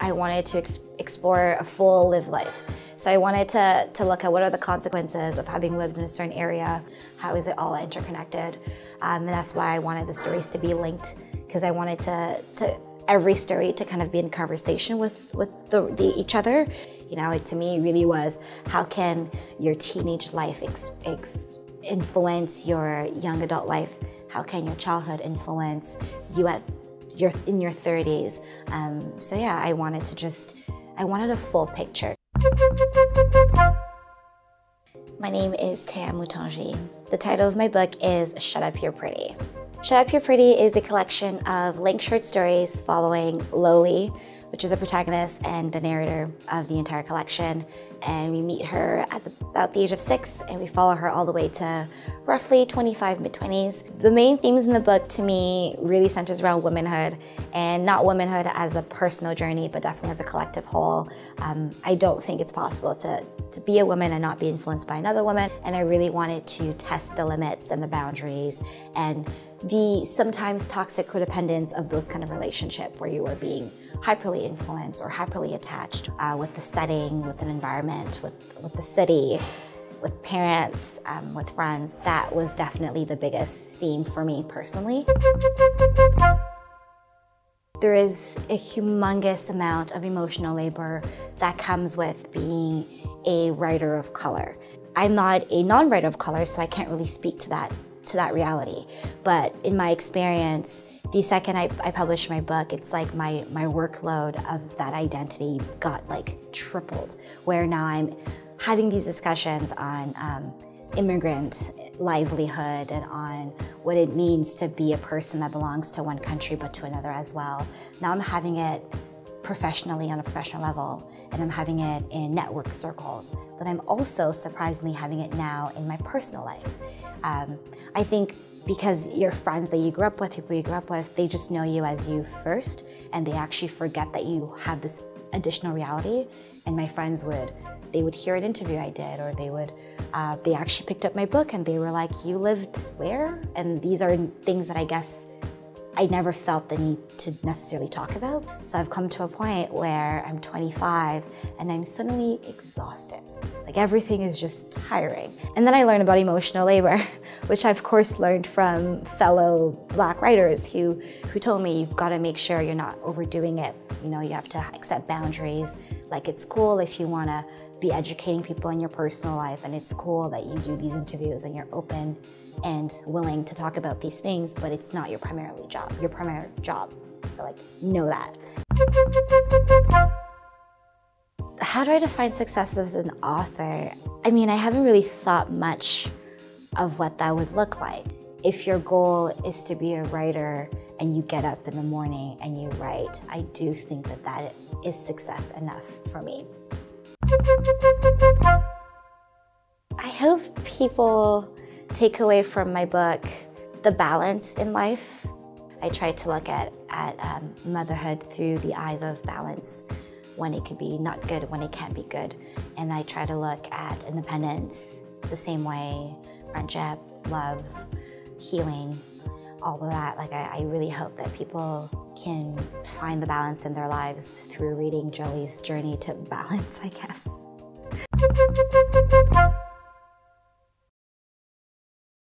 I wanted to ex explore a full live life. So I wanted to, to look at what are the consequences of having lived in a certain area, how is it all interconnected, um, and that's why I wanted the stories to be linked, because I wanted to, to every story to kind of be in conversation with, with the, the, each other. You know, it to me really was how can your teenage life influence your young adult life? How can your childhood influence you at your, in your 30s? Um, so yeah, I wanted to just, I wanted a full picture. My name is Téa Mutonji. The title of my book is Shut Up You're Pretty. Shut Up You're Pretty is a collection of linked short stories following Loli, which is the protagonist and the narrator of the entire collection. And we meet her at the, about the age of six, and we follow her all the way to roughly 25, mid-20s. The main themes in the book to me really centers around womanhood, and not womanhood as a personal journey, but definitely as a collective whole. Um, I don't think it's possible to, to be a woman and not be influenced by another woman, and I really wanted to test the limits and the boundaries and the sometimes toxic codependence of those kind of relationship where you are being hyperly influenced or hyperly attached uh, with the setting, with an environment, with, with the city, with parents, um, with friends. That was definitely the biggest theme for me personally. There is a humongous amount of emotional labor that comes with being a writer of color. I'm not a non-writer of color, so I can't really speak to that to that reality. But in my experience, the second I, I published my book, it's like my, my workload of that identity got like tripled, where now I'm having these discussions on um, immigrant livelihood and on what it means to be a person that belongs to one country but to another as well. Now I'm having it professionally on a professional level and I'm having it in network circles, but I'm also surprisingly having it now in my personal life. Um, I think because your friends that you grew up with, people you grew up with, they just know you as you first and they actually forget that you have this additional reality. And my friends would, they would hear an interview I did or they would, uh, they actually picked up my book and they were like, you lived where? And these are things that I guess I never felt the need to necessarily talk about. So I've come to a point where I'm 25 and I'm suddenly exhausted. Like everything is just tiring. And then I learned about emotional labor, which I of course learned from fellow black writers who, who told me you've got to make sure you're not overdoing it. You know, you have to accept boundaries. Like it's cool if you want to be educating people in your personal life and it's cool that you do these interviews and you're open and willing to talk about these things, but it's not your primarily job, your primary job. So like, know that. How do I define success as an author? I mean, I haven't really thought much of what that would look like. If your goal is to be a writer and you get up in the morning and you write, I do think that that is success enough for me. I hope people take away from my book the balance in life. I try to look at, at um, motherhood through the eyes of balance, when it could be not good, when it can't be good. And I try to look at independence the same way, friendship, love, healing, all of that. Like I, I really hope that people can find the balance in their lives through reading Loli's journey to balance, I guess.